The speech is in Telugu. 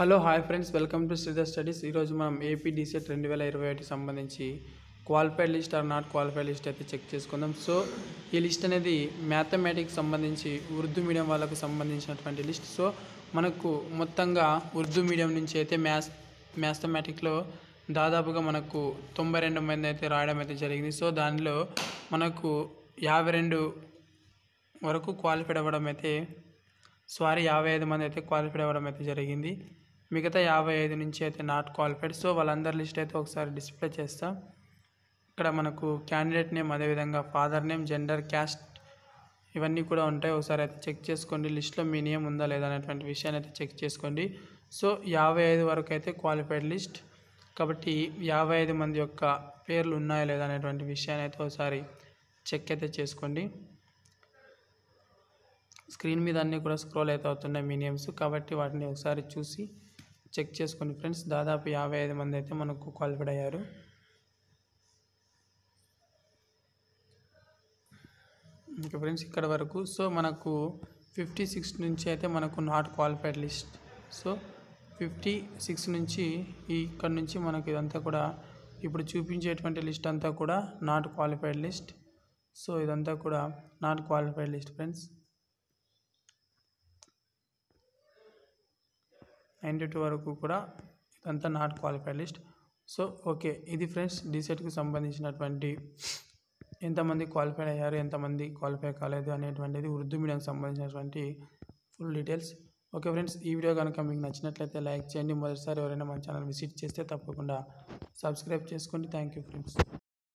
Hello hi friends. Welcome to Sridhar studies. ఈరోజు మనం ఏపీ డీసెట్ రెండు వేల ఇరవై ఒకటి సంబంధించి qualified list or not qualified list అయితే చెక్ చేసుకుందాం. సో ఈ లిస్ట్ అనేది మ్యాథమెటిక్స్ సంబంధించి ఉర్దూ మీడియం వాళ్ళకు సంబంధించినటువంటి లిస్ట్. సో మనకు మొత్తంగా ఉర్దూ మీడియం నుంచి అయితే మ్యాథ్స్ మ్యాథమెటిక్లో దాదాపుగా మనకు తొంభై రెండు మంది అయితే రాయడం అయితే జరిగింది. సో దానిలో మనకు యాభై రెండు వరకు క్వాలిఫైడ్ అవ్వడం అయితే సారీ యాభై ఐదు మంది అయితే క్వాలిఫైడ్ అవ్వడం అయితే జరిగింది. మిగతా యాభై ఐదు నుంచి అయితే నాట్ క్వాలిఫైడ్. సో వాళ్ళందరి లిస్ట్ అయితే ఒకసారి డిస్ప్లే చేస్తాం. ఇక్కడ మనకు క్యాండిడేట్ నేమ్ అదేవిధంగా ఫాదర్ నేమ్ జెండర్ క్యాస్ట్ ఇవన్నీ కూడా ఉంటాయి. ఒకసారి అయితే చెక్ చేసుకోండి. లిస్ట్లో మీ నేమ్ ఉందా లేదా అనేటువంటి విషయాన్ని అయితే చెక్ చేసుకోండి. సో యాభై ఐదు వరకు అయితే క్వాలిఫైడ్ లిస్ట్. కాబట్టి యాభై ఐదు మంది యొక్క పేర్లు ఉన్నాయా లేదా అనేటువంటి విషయాన్ని అయితే ఒకసారి చెక్ అయితే చేసుకోండి. స్క్రీన్ మీద అన్నీ కూడా స్క్రోల్ అయితే అవుతున్నాయి మీ నేమ్స్. కాబట్టి వాటిని ఒకసారి చూసి చెక్ చేసుకోండి ఫ్రెండ్స్ దాదాపు యాభై ఐదు మంది అయితే మనకు క్వాలిఫైడ్ అయ్యారు. ఇంకా ఫ్రెండ్స్ ఇక్కడ వరకు సో మనకు ఫిఫ్టీ సిక్స్ నుంచి అయితే మనకు not qualified list so fifty six నుంచి ఇక్కడ నుంచి మనకు ఇదంతా కూడా ఇప్పుడు చూపించేటువంటి లిస్ట్ అంతా కూడా నాట్ క్వాలిఫైడ్ లిస్ట్ సో ఇదంతా కూడా not qualified list friends ninety two వరకు కూడా ఇదంతా not qualified list. So okay ఇది ఫ్రెండ్స్ డిసెట్కి సంబంధించినటువంటి ఎంతమంది క్వాలిఫైడ్ అయ్యారు ఎంతమంది క్వాలిఫై కాలేదు అనేటువంటిది ఉర్దూ మీడియంకి సంబంధించినటువంటి ఫుల్ డీటెయిల్స్. ఓకే ఫ్రెండ్స్ ఈ వీడియో కనుక మీకు నచ్చినట్లయితే లైక్ చేయండి. మొదటిసారి ఎవరైనా మన ఛానల్ విజిట్ చేస్తే తప్పకుండా సబ్స్క్రైబ్ చేసుకోండి. Thank you friends.